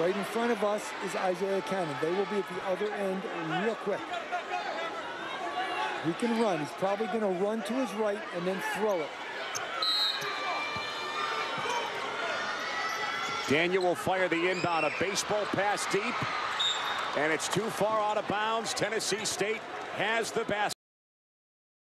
Right in front of us is Isaiah Canaan. They will be at the other end real quick. He can run. He's probably going to run to his right and then throw it. Daniel will fire the inbound. A baseball pass deep. And it's too far out of bounds. Tennessee State has the basket.